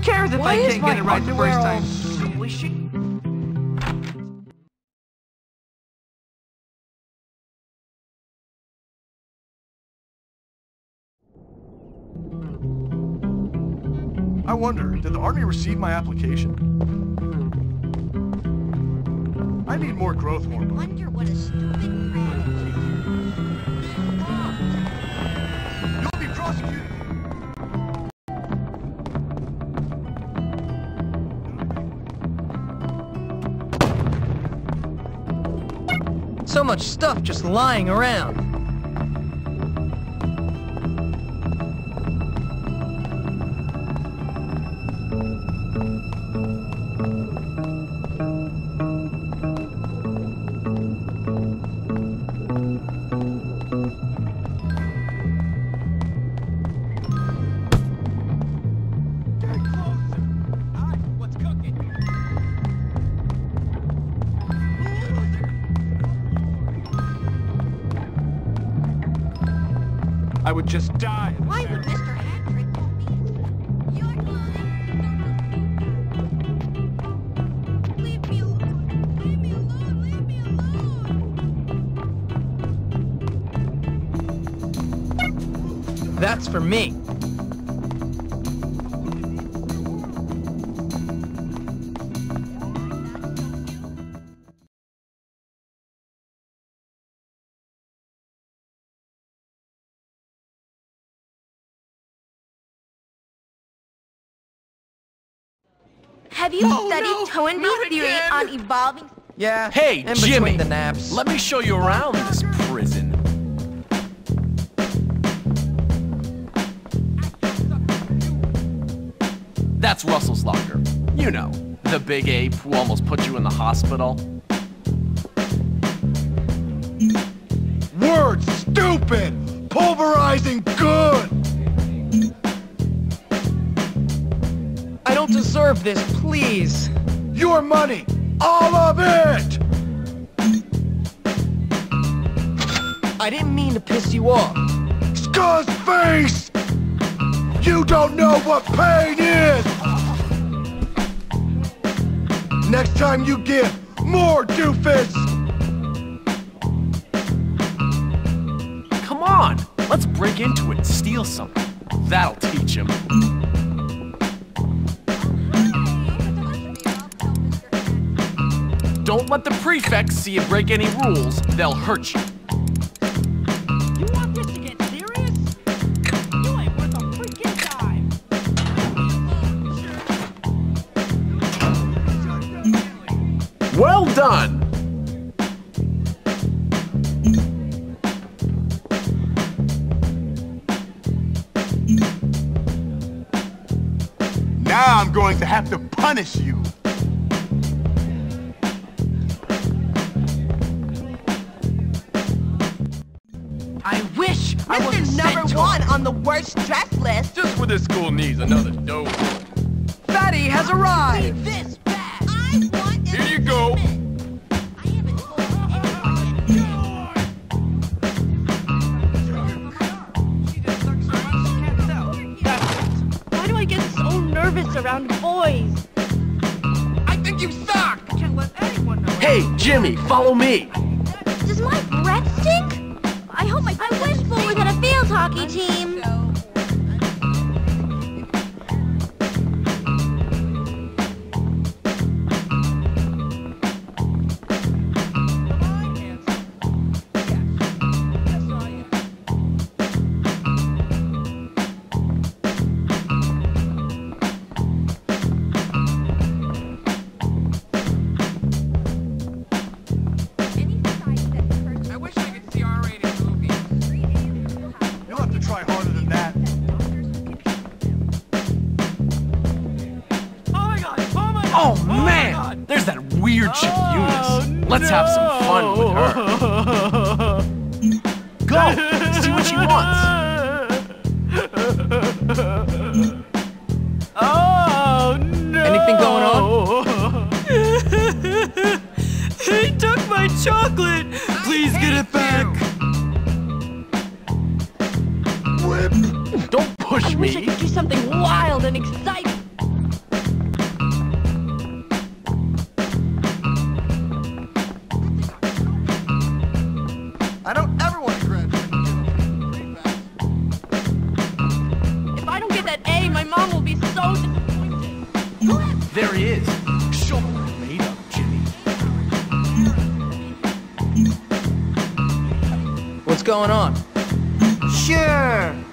Who cares if Why I is can't my get it right the first time? We should. I wonder, did the Army receive my application? I need more growth hormone. Wonder what a stupid prank. So much stuff just lying around. Just die. Why would. Mr. Hattrick want me? You're Leave me alone. Leave me alone. Leave me alone. That's for me. Have you oh, studied Toynbee's theory on evolving? Yeah. Hey, in Jimmy. the naps. Let me show you around this prison. That's Russell's locker. You know, the big ape who almost put you in the hospital. Word stupid! Pulverizing good! Don't deserve this, please. Your money! All of it! I didn't mean to piss you off. Scuzz face! You don't know what pain is! Next time you give, more doofus! Come on, let's break into it and steal something. That'll teach him. Don't let the prefects see you break any rules. They'll hurt you. One on the worst dress list. Just when this school needs another dope. Fatty has arrived. This back. I want Here you go. I haven't told anyone yet. Why do I get so nervous around boys? I think you suck. Can't let anyone know. Hey, Jimmy, follow me. Hockey team. Let's have some fun with her. Go, see what she wants. Oh no! Anything going on? he took my chocolate. Please get it back. Whip! Don't push I wish I could do something wild and exciting.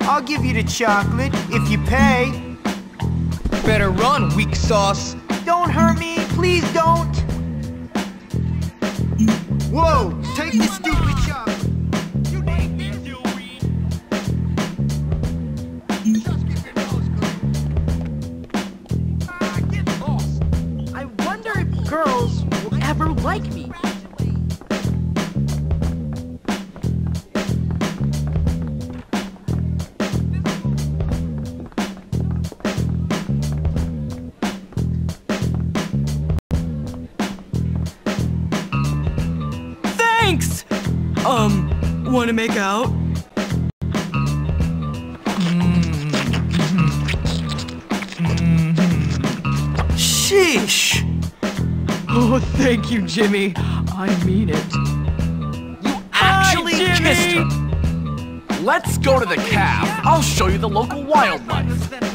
I'll give you the chocolate if you pay. Better run, weak sauce. Don't hurt me, please don't. Whoa, take the stupid wanna make out? Sheesh! Oh, thank you, Jimmy. I mean it. You actually Hi, kissed her. Let's go to the calf. I'll show you the local wildlife.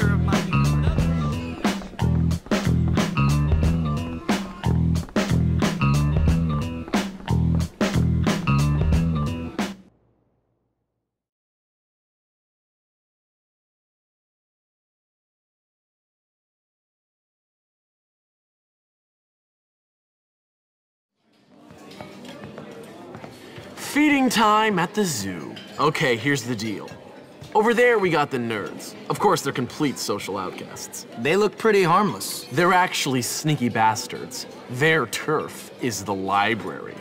Time at the zoo. Okay, here's the deal. Over there, we got the nerds. Of course, they're complete social outcasts. They look pretty harmless. They're actually sneaky bastards. Their turf is the library.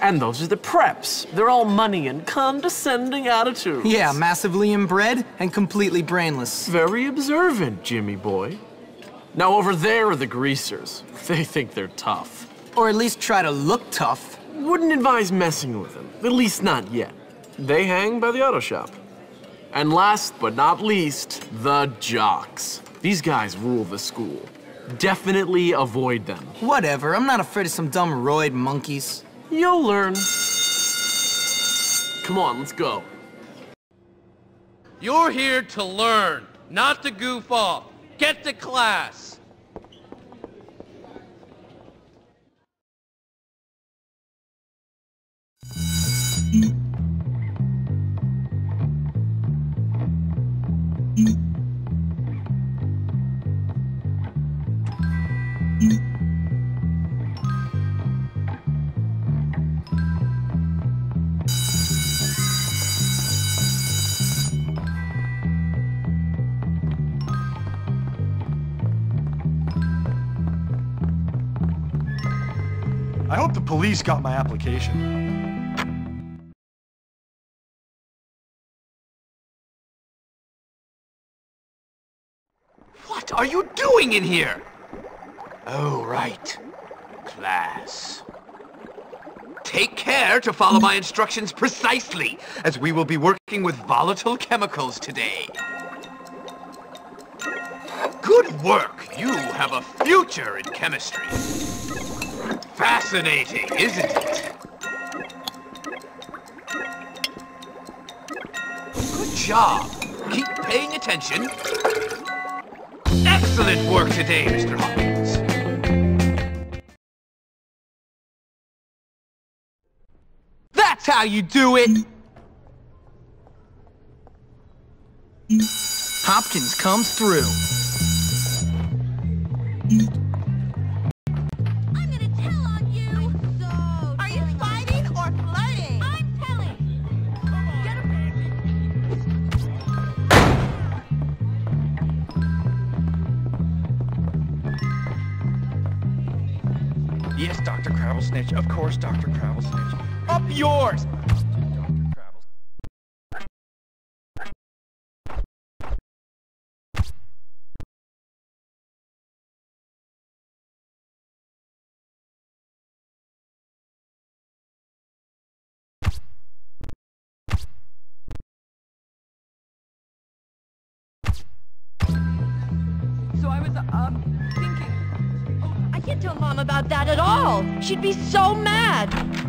And those are the preps. They're all money and condescending attitudes. Yeah, massively inbred and completely brainless. Very observant, Jimmy boy. Now, over there are the greasers. They think they're tough. Or at least try to look tough. Wouldn't advise messing with them, at least not yet. They hang by the auto shop. And last but not least, the jocks. These guys rule the school. Definitely avoid them. Whatever, I'm not afraid of some dumb roid monkeys. You'll learn. Come on, let's go. You're here to learn, not to goof off. Get to class. Police got my application. What are you doing in here? Oh, right. Class. Take care to follow my instructions precisely, as we will be working with volatile chemicals today. Good work. You have a future in chemistry. Fascinating, isn't it? Good job. Keep paying attention. Excellent work today, Mr. Hopkins. That's how you do it! Hopkins comes through. Crabblesnitch. Of course, Dr. Crabblesnitch. Up yours! That at all. She'd be so mad.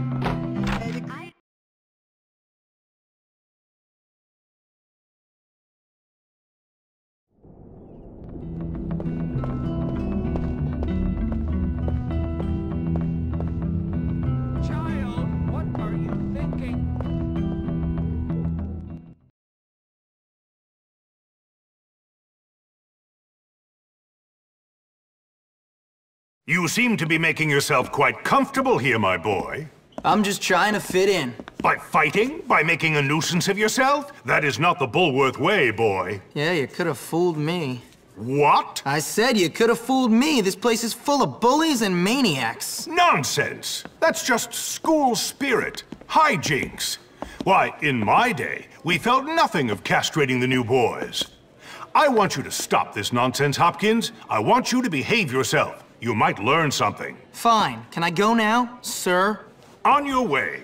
You seem to be making yourself quite comfortable here, my boy. I'm just trying to fit in. By fighting? By making a nuisance of yourself? That is not the Bullworth way, boy. Yeah, you could have fooled me. What? I said you could have fooled me. This place is full of bullies and maniacs. Nonsense! That's just school spirit. Hijinks. Why, in my day, we felt nothing of castrating the new boys. I want you to stop this nonsense, Hopkins. I want you to behave yourself. You might learn something. Fine. Can I go now, sir? On your way.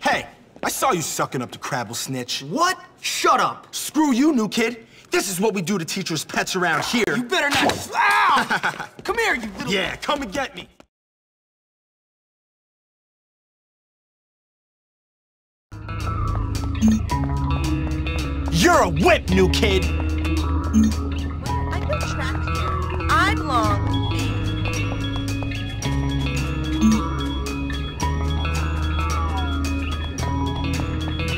Hey, I saw you sucking up to Crabblesnitch. What? Shut up. Screw you, new kid. This is what we do to teachers' pets around here. You better not. Ow! Come here, you little. Yeah, come and get me. You're a whip, new kid. Long.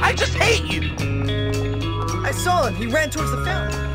I just hate you! I saw him. He ran towards the fountain.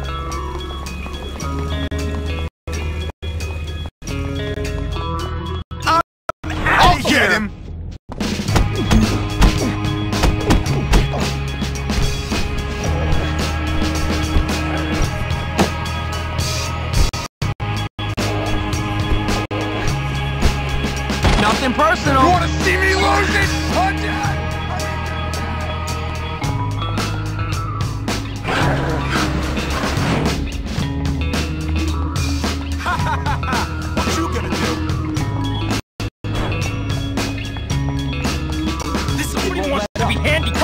Somebody wants to be handicapped!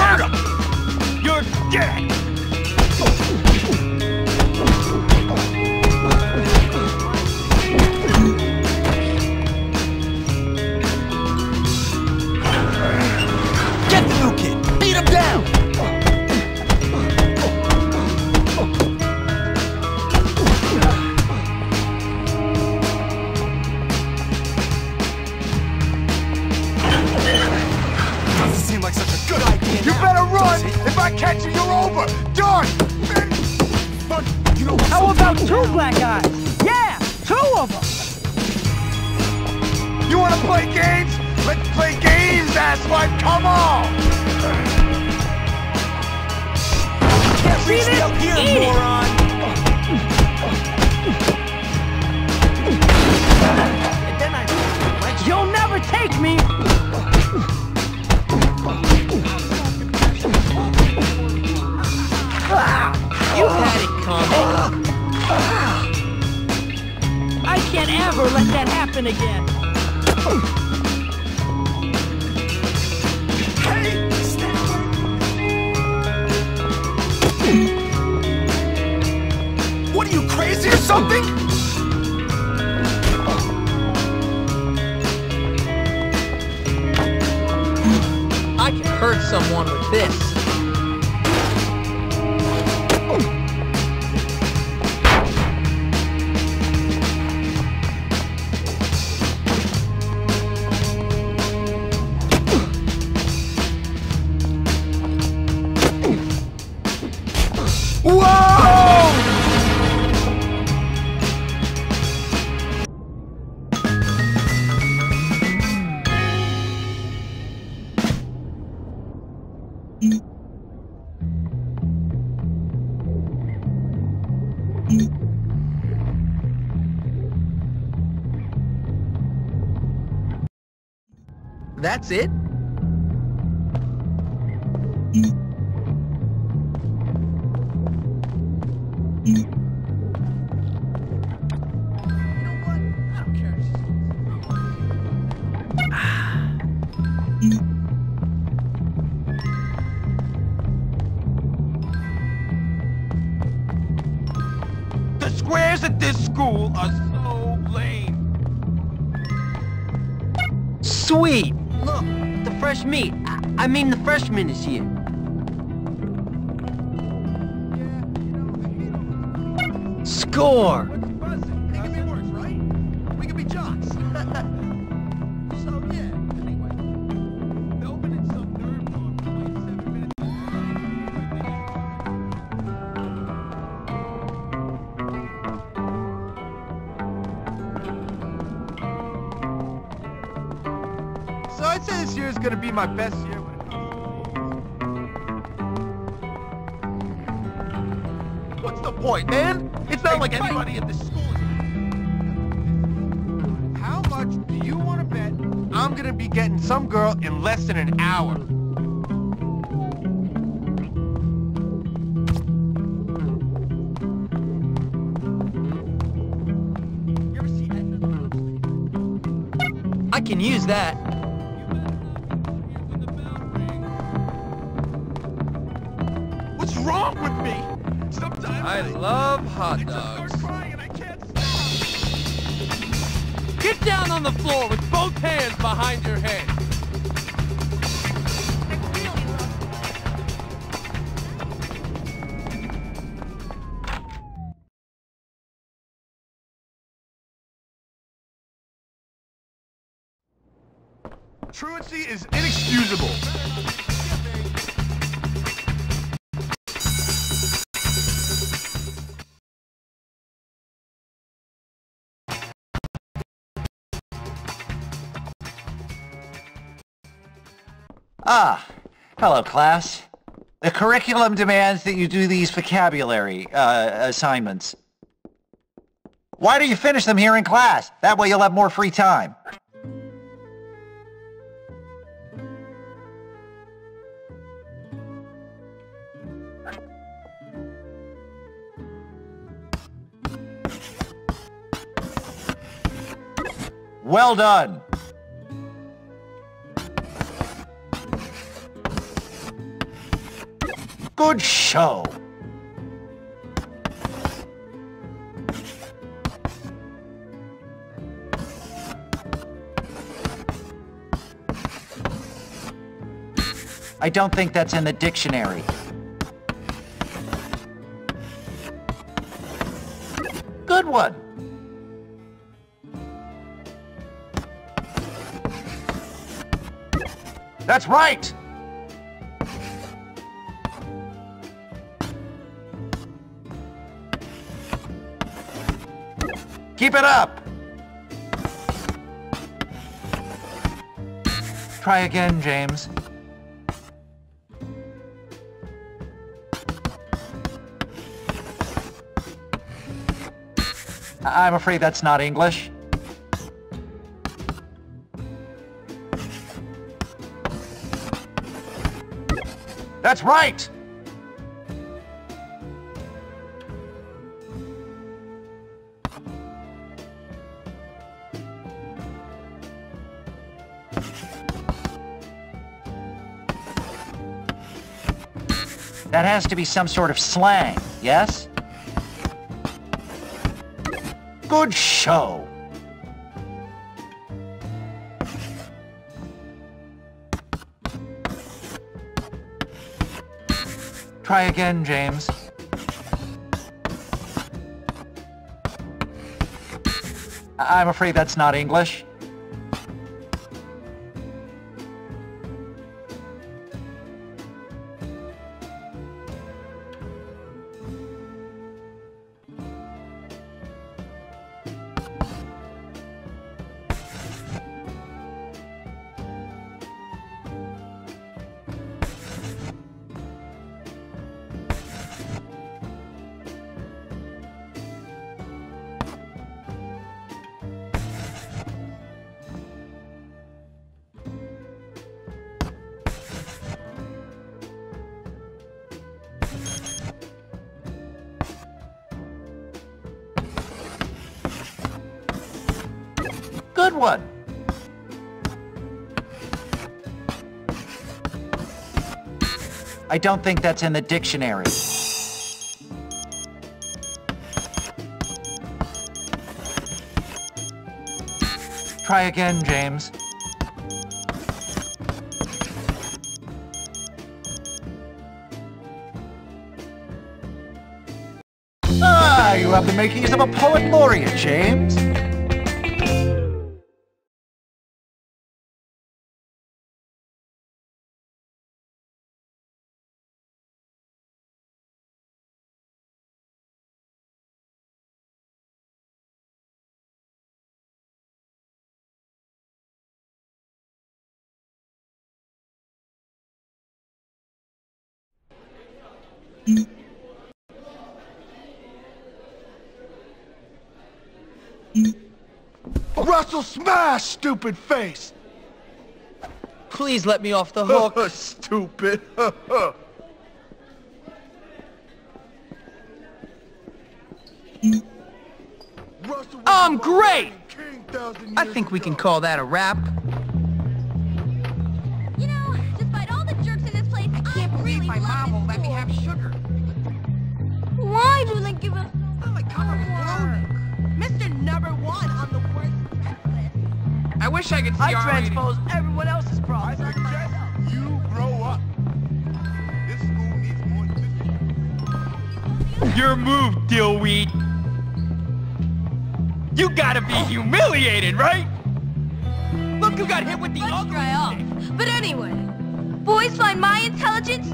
That's it? I, mean, the freshman is here. Score! It could be point, man? It's not like anybody at the school is... How much do you want to bet I'm gonna be getting some girl in less than an hour? I can use that. Hot dogs. Get down on the floor with both hands behind your head. Truancy is inexcusable. Ah, hello, class. The curriculum demands that you do these vocabulary uh, assignments. Why don't you finish them here in class? That way you'll have more free time. Well done. Good show. I don't think that's in the dictionary. Good one. That's right. Keep it up. Try again, James. I'm afraid that's not English. That's right! That has to be some sort of slang, yes? Good show. Try again, James. I'm afraid that's not English. One. I don't think that's in the dictionary. Try again, James. Ah, you have the makings of a poet laureate, James. Russell smash, stupid face! Please let me off the hook. stupid. I'm great! I think we can call that a wrap. Wish I could see I transpose everyone else's problems. you grow up. This school needs more discipline. Your move, Dillweed. You gotta be humiliated, right? Look who got hit with the Let's ugly dry off. But anyway, boys find my intelligence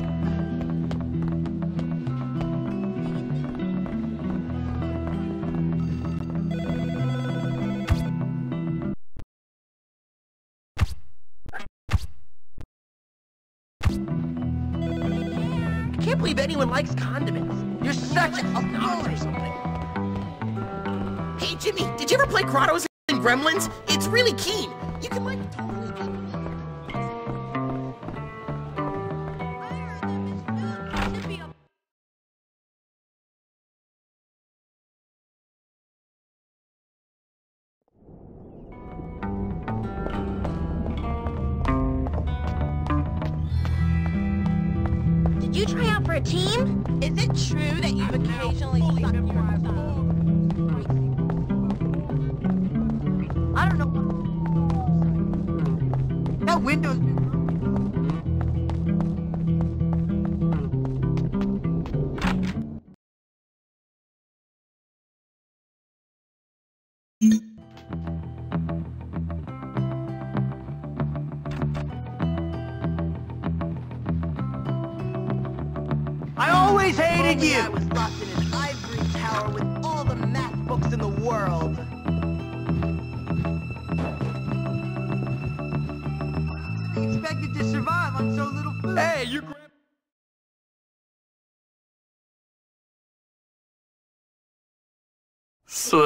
anyone likes condiments. You're such a snob or something. Hey, Jimmy, did you ever play Grottos in Gremlins? It's really keen. You can like you try out for a team? Is it true that you've occasionally sucked your I don't know. That window's...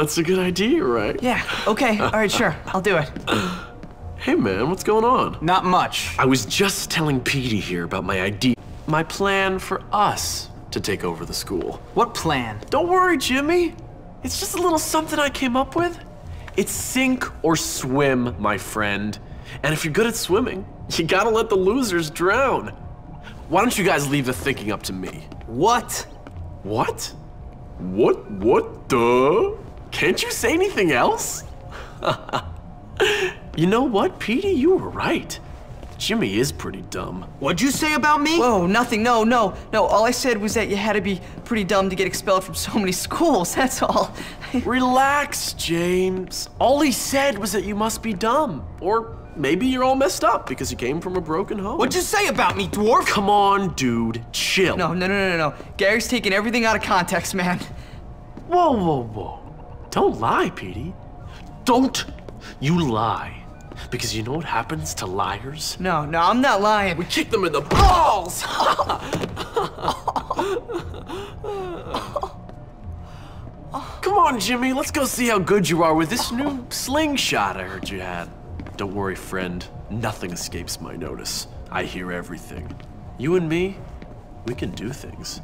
that's a good idea, right? Yeah, okay, alright, sure. I'll do it. Hey man, what's going on? Not much. I was just telling Petey here about my idea, my plan for us to take over the school. What plan? Don't worry, Jimmy. It's just a little something I came up with. It's sink or swim, my friend. And if you're good at swimming, you gotta let the losers drown. Why don't you guys leave the thinking up to me? What? What? What? What the? Can't you say anything else? you know what, Petey? You were right. Jimmy is pretty dumb. What'd you say about me? Whoa, nothing. No, no, no. All I said was that you had to be pretty dumb to get expelled from so many schools. That's all. Relax, James. All he said was that you must be dumb. Or maybe you're all messed up because you came from a broken home. What'd you say about me, dwarf? Come on, dude. Chill. No, no, no, no, no. Gary's taking everything out of context, man. Whoa, whoa, whoa. Don't lie, Petey. Don't you lie. Because you know what happens to liars? No, no, I'm not lying. We kick them in the balls! Come on, Jimmy, let's go see how good you are with this new slingshot I heard you had. Don't worry, friend. Nothing escapes my notice. I hear everything. You and me, we can do things.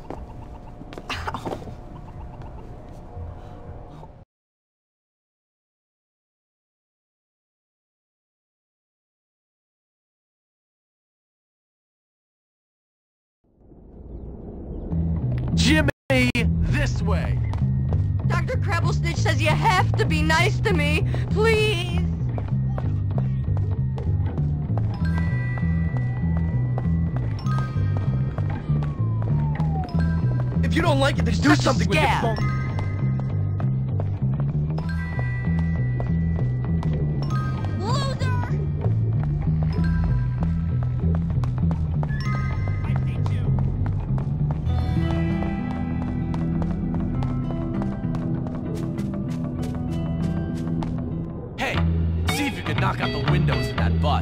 This way. Dr. Crabblesnitch says you have to be nice to me. Please. If you don't like it, then do such something with your phone.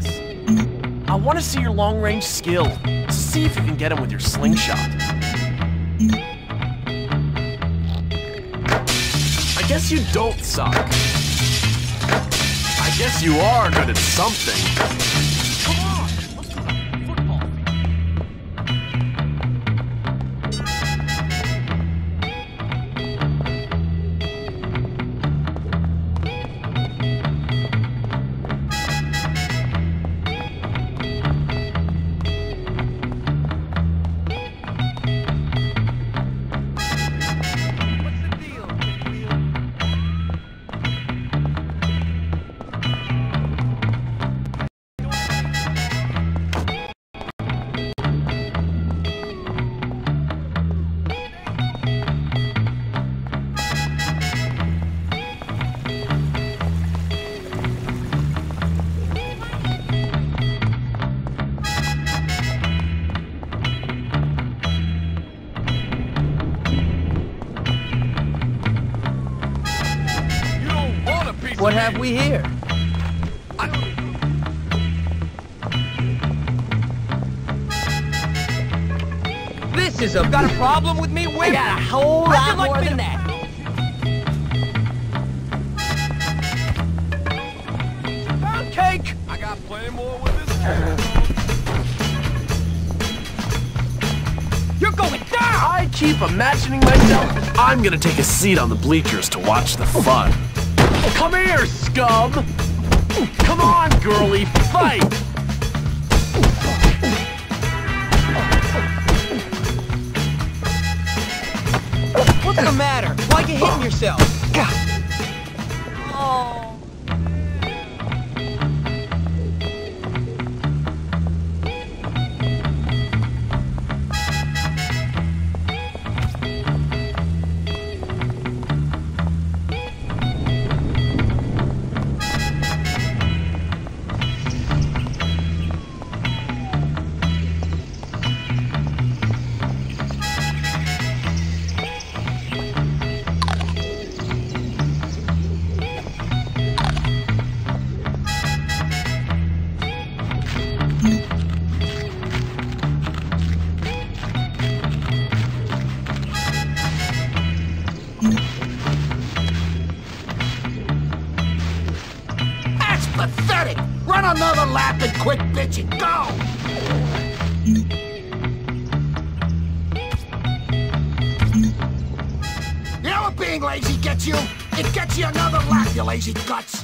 I want to see your long-range skill. To see if you can get him with your slingshot. I guess you don't suck. I guess you are good at something. We here? This is a got a problem with me, Whip? I got a whole lot more than that. Pound cake! I got plenty more with this. You're going down! I keep imagining myself I'm gonna take a seat on the bleachers to watch the fun. Come here, scum! Come on, girlie, fight! What's the matter? Why you hitting yourself? Pathetic! Run another lap and quit bitching. Go! You know what being lazy gets you? It gets you another lap, you lazy guts.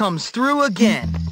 Comes through again.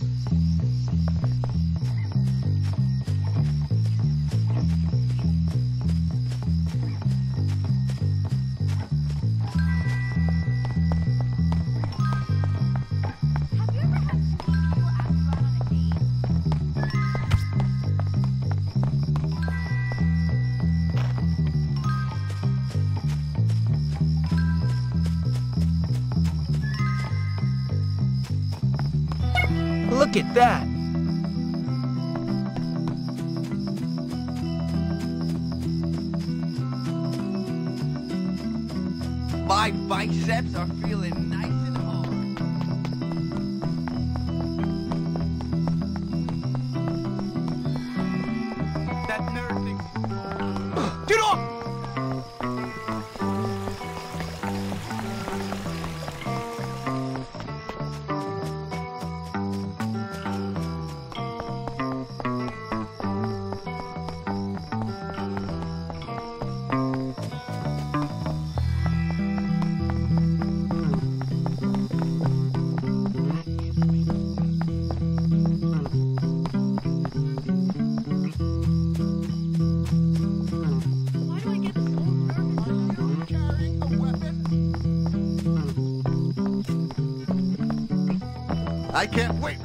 At that. I can't wait